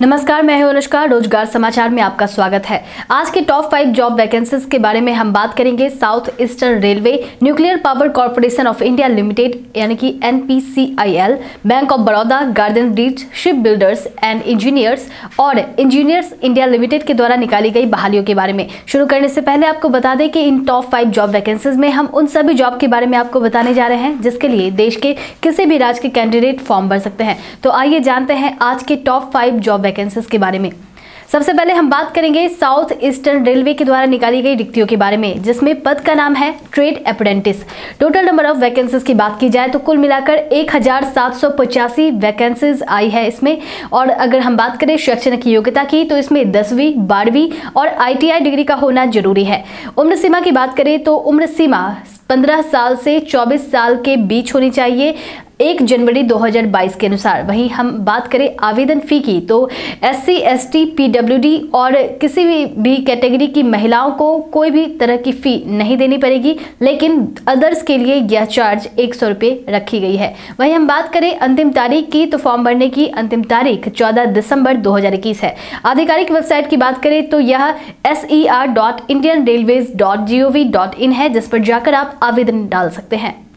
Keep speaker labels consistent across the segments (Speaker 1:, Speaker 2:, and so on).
Speaker 1: नमस्कार, मैं हूँ अनुष्का। रोज़गार समाचार में आपका स्वागत है। आज के टॉप फाइव जॉब वैकेंसीज के बारे में हम बात करेंगे। South Eastern Railway Nuclear Power Corporation of India Limited यानी कि NPCIL Bank of Baroda Garden Reach Ship Builders and Engineers और इंजीनियर्स इंडिया लिमिटेड के द्वारा निकाली गई बहालियों के बारे में। शुरू करने से पहले आपको बता दें कि इन टॉप फाइव जॉब वैकेंसीज में हम उन सभी जॉब के बारे में आपको बताने जा रहे हैं, जिसके लिए देश के किसी भी राज्य के कैंडिडेट फॉर्म भर सकते हैं। तो आइए जानते हैं आज के टॉप फाइव जॉब वैकेंसीज के बारे में। सबसे पहले हम बात करेंगे साउथ ईस्टर्न रेलवे के द्वारा निकाली गई रिक्तियों के बारे में, जिसमें पद का नाम है trade apprentice total number of vacancies की बात की जाए तो कुल मिलाकर एक वैकेंसीज आई है इसमें। और अगर हम बात करें शैक्षणिक योग्यता की तो इसमें दसवीं, बारहवीं और आईटीआई डिग्री का होना ज़रूरी है। उम्र सीमा की बात करें तो उम्र सीमा 15 साल से 24 साल के बीच होनी चाहिए। एक जनवरी 2022 के अनुसार। वहीं हम बात करें आवेदन फ़ी की तो S C S T P W D और किसी भी, भी कैटेगरी की महिलाओं को कोई भी तरह की फ़ी नहीं देनी पड़ेगी लेकिन अदर्स के लिए यह चार्ज एक सौ रुपये रखी गई है। वहीं हम बात करें अंतिम तारीख की तो फॉर्म भरने की अंतिम तारीख 14 दिसंबर 2021 है। आधिकारिक वेबसाइट की बात करें तो यह S E R dot Indian railways dot G O V dot in है जिस पर जाकर आप आवेदन डाल सकते हैं।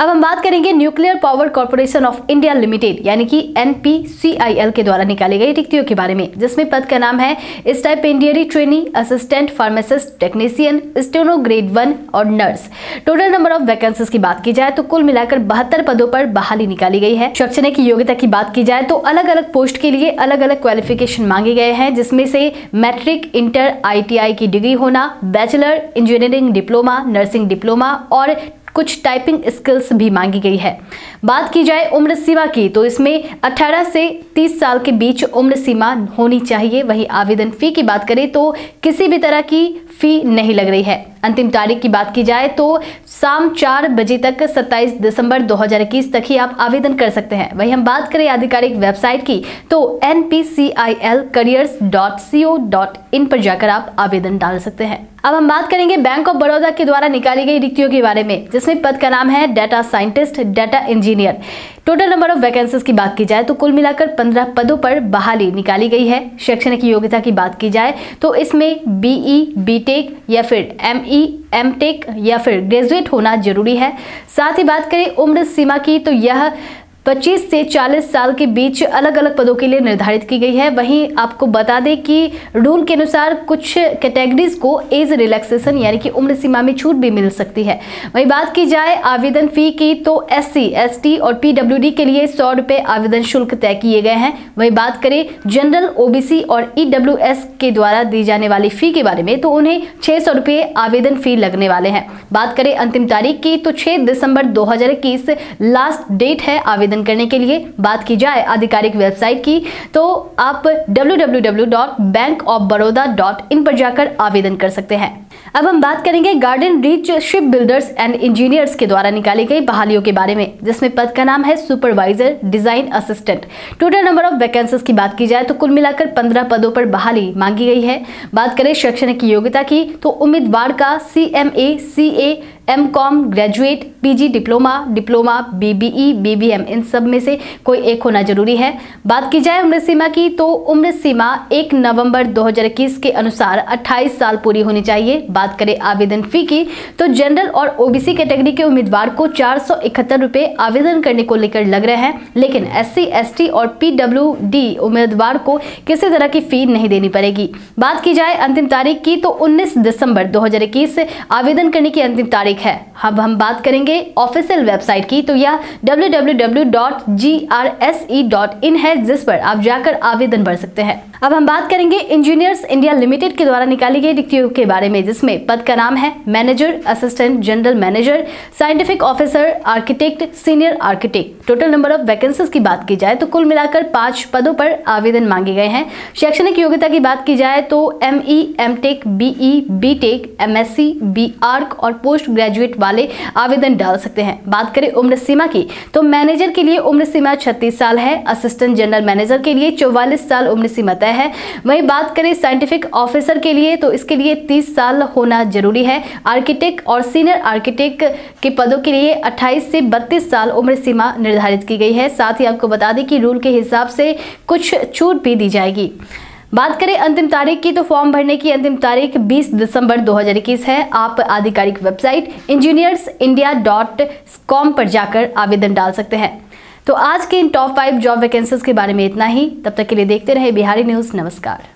Speaker 1: अब हम बात करेंगे Nuclear Power Corporation of India Limited, यानी कि एनपीसीआईएल के द्वारा निकाली गई रिक्तियों के बारे में, जिसमें पद का नाम है stipendiary trainee, assistant pharmacist, technician steno grade one और nurse. Total number of vacancies की बात की जाए तो कुल मिलाकर बहत्तर पदों पर बहाली निकाली गई है। शैक्षणिक की योग्यता की बात की जाए तो अलग अलग पोस्ट के लिए अलग अलग क्वालिफिकेशन मांगे गए हैं, जिसमें से मैट्रिक, इंटर, आईटीआई की डिग्री होना, bachelor, engineering diploma, nursing diploma और कुछ टाइपिंग स्किल्स भी मांगी गई है। बात की जाए उम्र सीमा की तो इसमें 18 से 30 साल के बीच उम्र सीमा होनी चाहिए। वही आवेदन फ़ी की बात करें तो किसी भी तरह की फ़ी नहीं लग रही है। अंतिम तारीख की बात की जाए तो शाम चार बजे तक 27 दिसंबर 2021 तक ही आप आवेदन कर सकते हैं। वही हम बात करें आधिकारिक वेबसाइट की तो N P C I L careers dot dot in पर जाकर आप आवेदन डाल सकते हैं। अब हम बात करेंगे बैंक ऑफ़ बड़ौदा के द्वारा निकाली गई रिक्तियों के बारे में, जिसमें पद का नाम है data scientist data engineer total number of vacancies की बात की जाए तो कुल मिलाकर 15 पदों पर बहाली निकाली गई है। शैक्षणिक योग्यता की बात की जाए तो इसमें बीई बीटेक या फिर एमई एमटेक या फिर ग्रेजुएट होना ज़रूरी है। साथ ही बात करें उम्र सीमा की तो यह 25 से 40 साल के बीच अलग अलग पदों के लिए निर्धारित की गई है। वहीं आपको बता दें कि रूल के अनुसार कुछ कैटेगरीज को एज रिलैक्सेशन यानी कि उम्र सीमा में छूट भी मिल सकती है। वहीं बात की जाए आवेदन फ़ी की तो एस सी और पीडब्ल्यूडी के लिए सौ रुपए आवेदन शुल्क तय किए गए हैं। वहीं बात करें जनरल, ओबीसी और ईडब्ल्यूएस के द्वारा दी जाने वाली फ़ी के बारे में तो उन्हें छह सौ आवेदन फ़ी लगने वाले हैं। बात करें अंतिम तारीख की तो छह दिसंबर दो हज़ार इक्कीस, लास्ट डेट है आवेदन आवेदन करने के लिए बात की जाए आधिकारिक वेबसाइट की तो आप www.bankofbaroda.in पर जाकर आवेदन कर सकते हैं। अब हम बात करेंगे Garden Reach Ship Builders and Engineers के द्वारा निकाली गई बहालियों के बारे में, जिसमें पद का नाम है supervisor design assistant total number of vacancies की बात की जाए तो कुल मिलाकर पंद्रह पदों पर बहाली मांगी गई है। बात करें शैक्षणिक योग्यता की तो उम्मीदवार का C M A C A M com graduate PG diploma diploma BBE BBM इन सब में से कोई एक होना ज़रूरी है। बात की जाए उम्र सीमा की तो उम्र सीमा एक नवंबर 2021 के अनुसार 28 साल पूरी होनी चाहिए। बात करें आवेदन फ़ी की तो जनरल और ओबीसी कैटेगरी के उम्मीदवार को चार रुपए आवेदन करने को लेकर लग रहे हैं, लेकिन एस सी और पीडब्ल्यू उम्मीदवार को किसी तरह की फ़ी नहीं देनी पड़ेगी। बात की जाए अंतिम तारीख की तो उन्नीस दिसंबर दो हज़ार इक्कीस आवेदन करने की अंतिम तारीख तारीख है। अब हम बात करेंगे ऑफिशियल वेबसाइट की तो यह www.grse.in है, जिस पर आप जाकर आवेदन भर सकते हैं। अब हम बात करेंगे इंजीनियर्स इंडिया लिमिटेड के द्वारा निकाली गई रिक्तियों के बारे में, जिसमें पद का नाम है manager assistant general manager scientific officer architect senior architect total number of vacancies की बात की जाए तो कुल मिलाकर पाँच पदों पर आवेदन मांगे गए हैं। शैक्षणिक योग्यता की बात की जाए तो M E M tech BE B tech M S C B arch और पोस्ट ग्रेजुएट वाले आवेदन डाल सकते हैं। बात करें उम्र सीमा की तो मैनेजर के लिए उम्र सीमा छत्तीस साल है असिस्टेंट जनरल मैनेजर के लिए चौवालीस साल उम्र सीमा बताया है। वहीं बात करें साइंटिफिक ऑफिसर के लिए तो इसके लिए तीस साल होना ज़रूरी है। आर्किटेक्ट और सीनियर आर्किटेक्ट के पदों के लिए अट्ठाईस से बत्तीस साल उम्र सीमा निर्धारित की गई है। साथ ही आपको बता दें कि रूल के हिसाब से कुछ छूट भी दी जाएगी। बात करें अंतिम तारीख की तो फॉर्म भरने की अंतिम तारीख 20 दिसंबर 2021 है। आप आधिकारिक website Engineers India dot com पर जाकर आवेदन डाल सकते हैं। तो आज के इन टॉप फाइव जॉब वैकेंसीज के बारे में इतना ही। तब तक के लिए देखते रहे बिहारी न्यूज़, नमस्कार।